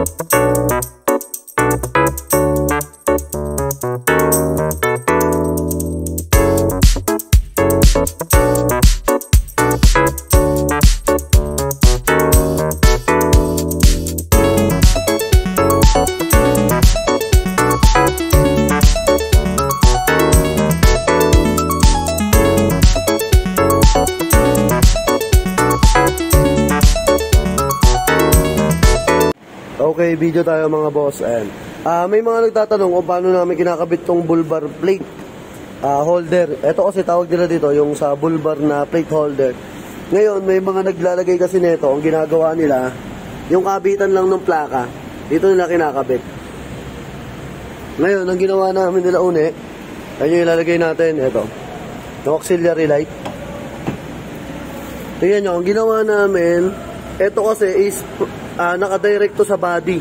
Música Okay, video tayo mga boss. Ayan. Ah, may mga nagtatanong kung paano namin kinakabit tong bulbar plate ah, holder. Ito kasi tawag nila dito, yung sa bulbar na plate holder. Ngayon, may mga naglalagay kasi nito, ang ginagawa nila, yung kabitan lang ng plaka, dito nila kinakabit. Ngayon, ang ginawa namin nila uni, ayun yung ilalagay natin, ito, yung auxiliary light. Tingnan nyo, ang ginawa namin, ito kasi is ah, nakadirect to sa body.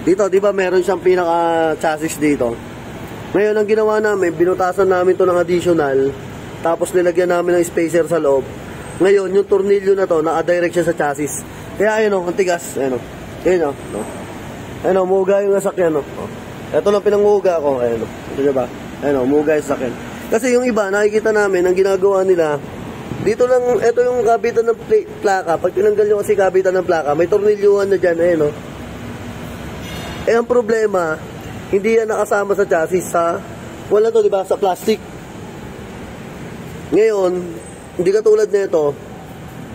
Dito, di ba meron siyang pinaka-chassis dito. Ngayon, ang ginawa namin, binutasan namin to ng additional, tapos nilagyan namin ng spacer sa loob. Ngayon, yung tornilyo na to, nakadirect siya sa chassis. Kaya ayun o, ang tigas. Ayun o. Ayun o. No? Ayun o, muga yung nasakyan o. Oh. Ito lang pinanguga ko. Ayun o. Ito diba? Ayun o, muga yung sasakyan. Kasi yung iba, nakikita namin, ang ginagawa nila, dito lang, ito yung kabitan ng pla- plaka. Pag tinanggal nyo kasi kabitan ng plaka, may tornilyuhan na dyan, ayun o. Eh, ang problema, hindi yan nakasama sa chassis, sa, wala to, di ba, sa plastic. Ngayon, hindi katulad nito,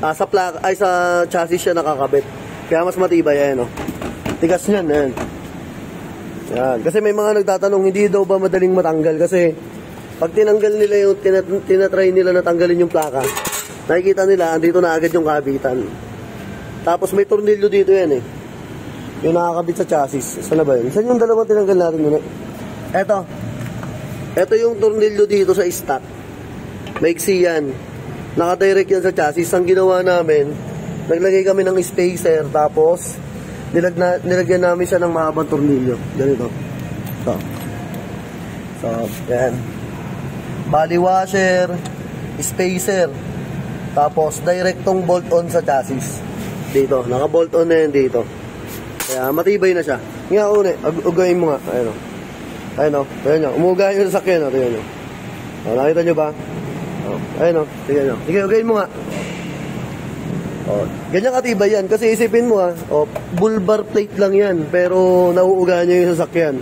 ah, sa plaka, ay sa chassis siya nakakabit. Kaya mas matibay, ayan o. Tigas niyan, ayan. Yan. Kasi may mga nagtatanong, hindi daw ba madaling matanggal? Kasi, pag tinanggal nila yung, tina- tinatry nila na tanggalin yung plaka, nakikita nila, andito na agad yung kabitan. Tapos may tornilyo dito yan eh. Yung nakakabit sa chassis. Saan na ba yun? Saan yung dalawang tinanggal natin yun? Eto. Eto yung tornilyo dito sa stock. Maiksi yan. Nakadirect yan sa chassis. Ang ginawa namin, naglagay kami ng spacer, tapos nilag na, nilagyan namin siya ng mahabang tornilyo. Ganito. So. So, yan. Body washer, spacer, tapos directong bolt on sa chassis. Dito, naka-bolt on na yan dito. Kaya matibay na siya. Nga ag- ugayin mo nga. Ayun o. Ayun o. Ayun o. Umuga yung sasakyan o. Tingnan. O, nakita nyo ba? O, ayun o. Tingnan nyo. Sige, ugayin mo nga. O, ganyan katibay yan. Kasi isipin mo ha. O, bulbar plate lang yan. Pero nauuga nyo yung sasakyan.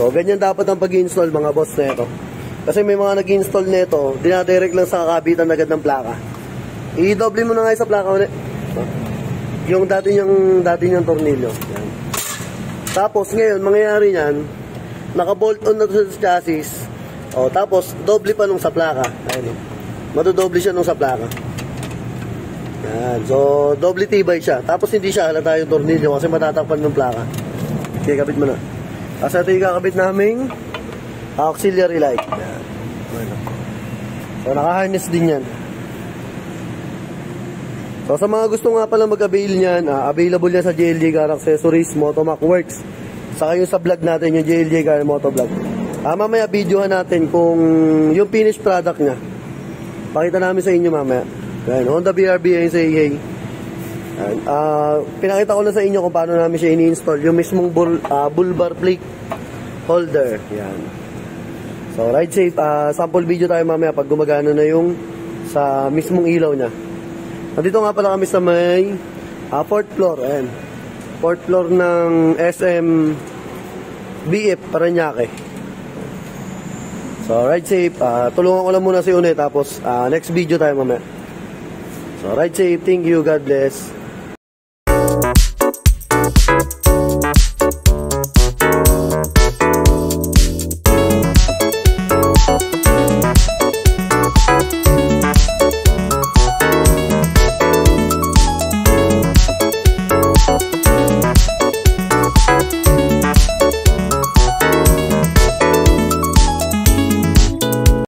So, ganyan dapat ang pag-install mga boss na ito. Kasi may mga nag-install nito, dinadirect lang sa kabitan agad ng plaka. I-double mo na nga sa plaka ulit. Yung dati niyang dati niyang tornilyo. Tapos ngayon, mangyayari niyan, naka-bolt on na sa chassis. O, tapos doble pa nung sa plaka. Ayun. Madodoble siya nung sa plaka. Yan. So, doble tibay siya. Tapos hindi siya halata yung tornilyo kasi matatakpan ng plaka. Okay, kabit mo na. Kasi ito yung kakabit naming auxiliary light. So, naka-harness din yan. So sa mga gusto nga pala mag-avail niyan, ah, available yan sa JLJ Car Accessories, Motomac Works. Saka yung sa vlog natin, yung JLJ Car Motovlog. Ah, mamaya videohan natin kung yung finished product niya. Pakita namin sa inyo mamaya. Yan, Honda BRB ayun sa EA. Yan, ah, pinakita ko na sa inyo kung paano namin siya ini-install. Yung mismong bull, ah, bull bar plate holder. Yan. So, ride safe. Ah, sample video tayo mamaya pag gumagana na yung sa mismong ilaw niya. Nandito nga pala kami sa may ah, fourth floor. Ayan. Fourth floor ng SM BF Paranaque. So, ride safe. Ah, tulungan ko lang muna si Une tapos ah, next video tayo mamaya. So, ride safe. Thank you. God bless.